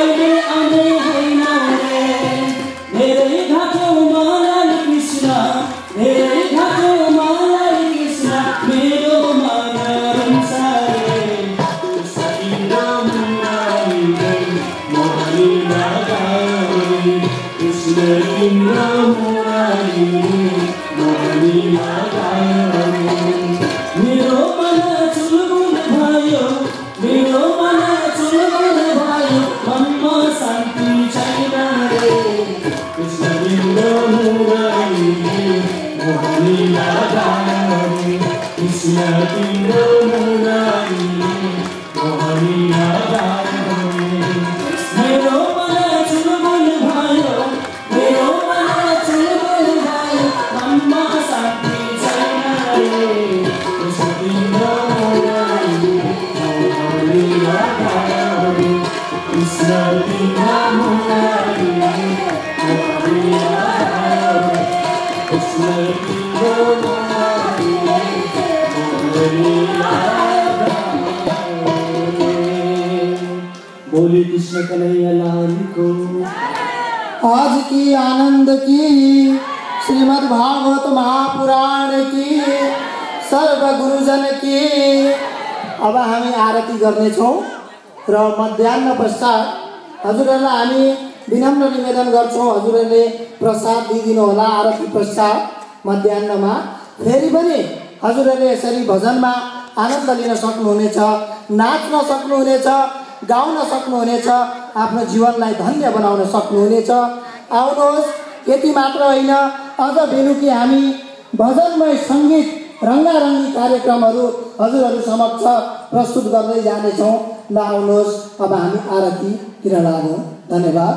Andre, Andre. बोले कृष्ण कन्हैया लाल को। आज की आनंद की, श्रीमद् भागवत महापुराण की सर्व गुरुजन की। अब हामी आरती गर्नेछौँ र मध्याह पश्चात हजुरहरूलाई हामी विनम्र निवेदन गर्छौँ। हजुरहरूले प्रसाद दिइदिनु होला आरती पश्चात मध्याहमा फेरि पनि हजुरहरूले यसरी भजनमा आनन्द लिन सक्नुहुनेछ नाच्न सक्नुहुनेछ गाउन सक्नुहुनेछ आफ्नो जीवनलाई धन्य बनाउन सक्नुहुनेछ। आउनुहोस् यति मात्र होइन अझ बेलुकी हामी भजनमय सङ्गीत रङ्गारङ्गी कार्यक्रमहरू हजुरहरू समक्ष प्रस्तुत गर्दै जानेछौँ। आउनुहोस् अब हामी आरतीतिर लागौँ धन्यवाद।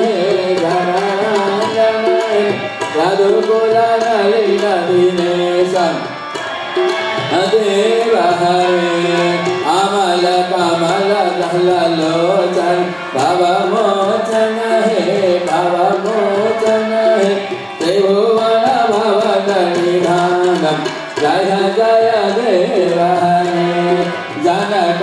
हे जनरञ्जन हे रघुकुल ललित दिनेशम् देव हरे अमल कमल दल लोचन भव मोचन हे मोचन हे निधानम जय जय देव हरे जनक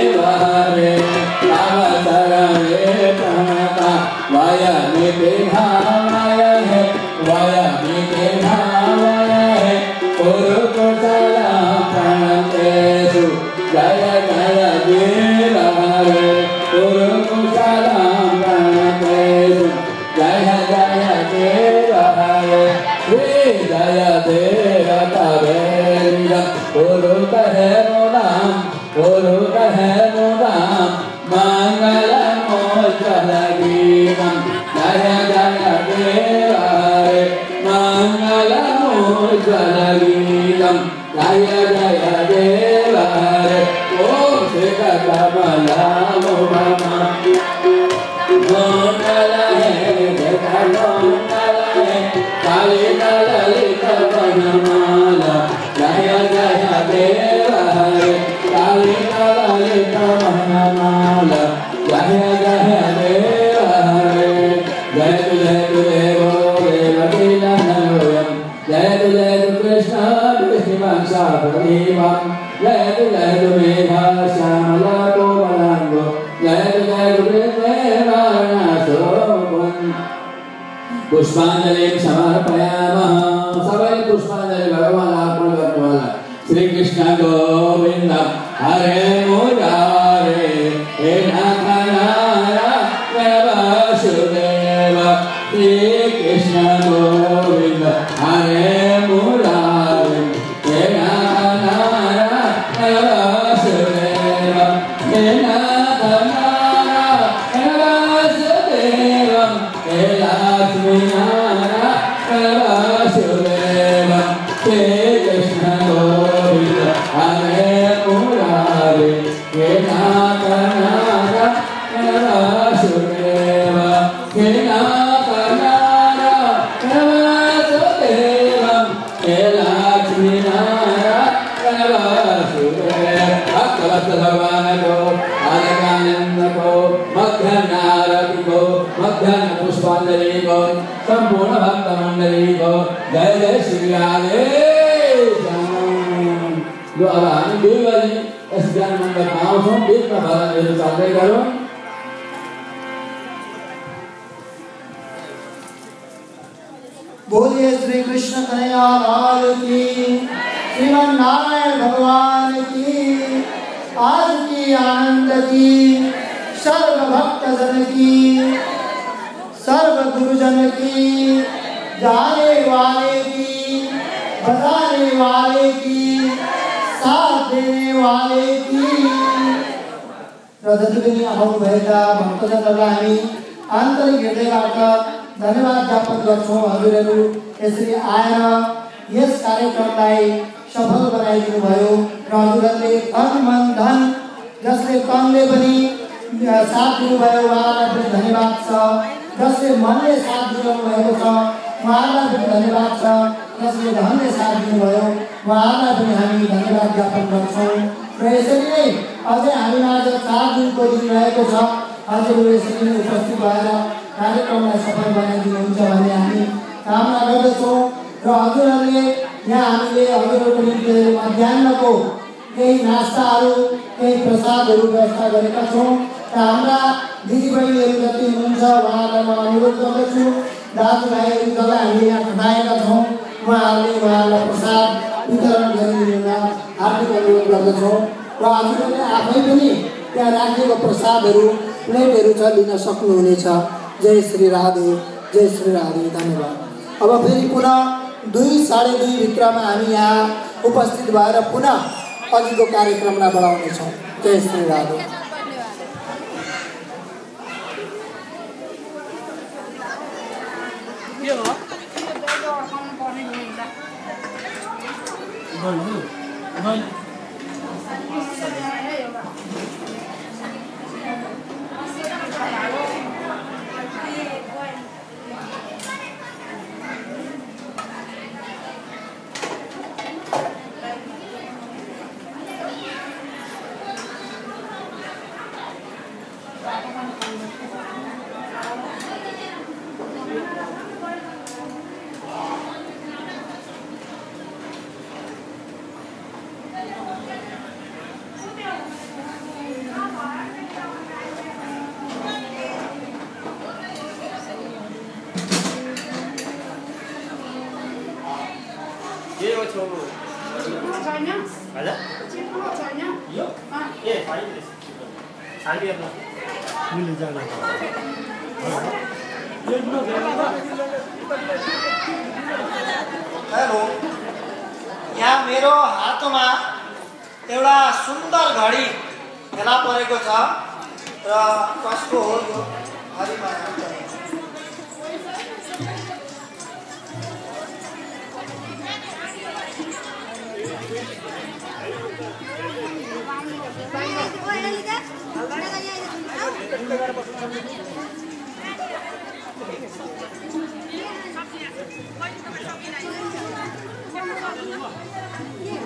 जनगीतं। जय जय देव हरे ॐ श्रीकमलालो मम मङ्गलये जगमङ्गलये कालिकललितवनमाला पुष्पांजलि समर्पयामः सबै पुष्पांजलि भगवान अर्पण करने वाला श्री कृष्ण गोविंद हरे मुरारे हे नाथ नारायण वासुदेव श्री भगवान को आनंद को मध्यान्ह आरती को मध्यान्ह पुष्पांजलि को संपूर्ण भक्त मंडली को जय जय श्री राधे जो अब हामी दुई बजी यस ज्ञान मण्डपमा आउँछौँ बिचमा भजनहरू चाल्दै गरौँ। बोलिए श्री कृष्ण कन्हैया लाल की श्रीमन नारायण भगवान की। आज की आनंद की सर्व भक्त जन की सर्व गुरुजन की, जाने वाले की बताने वाले की, साथ देने वाले की। धन्यवाद ज्ञापन यस कार्यक्रमलाई सफल बनाइदिनु भयो र हजुरहरूले तन मन धन जसले तनले पनि साथ दिनुभयो उहाँलाई पनि धन्यवाद छ। जसले मनले साथ दिनु भएको छ उहाँलाई पनि धन्यवाद छ। जसले धनले साथ दिनुभयो उहाँलाई पनि हामी धन्यवाद ज्ञापन गर्छौँ। र यसरी नै अझै हामीमाझ चार दिनको दिन रहेको छ। हजुरहरू यसरी नै उपस्थित भएर कार्यक्रमलाई सफल बनाइदिनुहुन्छ भन्ने हामी कामना गर्दछौँ। र हजुरहरूले यहाँ हामीले हजुरहरूको निम्ति मध्याहको केही नास्ताहरू केही प्रसादहरू व्यवस्था गरेका छौँ र हाम्रा दिदीबहिनीहरू जति हुनुहुन्छ उहाँहरूलाई म अनुरोध गर्दछु। दाजुभाइहरू जसलाई हामीले यहाँ खटाएका छौँ उहाँहरूले उहाँहरूलाई प्रसाद वितरण गरिदिनुमा हार्दिक अनुरोध गर्दछौँ। र हजुरहरूले आफै पनि त्यहाँ राखिएको प्रसादहरू प्लेटहरू छ लिन सक्नुहुनेछ। जय श्री राधे जय श्री राधे धन्यवाद। अब फेरि पुनः दुई साढे दुई भित्रमा हामी यहाँ उपस्थित भएर पुनः अघिको कार्यक्रमलाई बढाउनेछौँ जय श्री राधे। के हो। हेलो यहाँ मेरो हातमा एउटा सुन्दर घडी फेला परेको छ र कसको हो यो हरिमा 何が言えないでしょうか?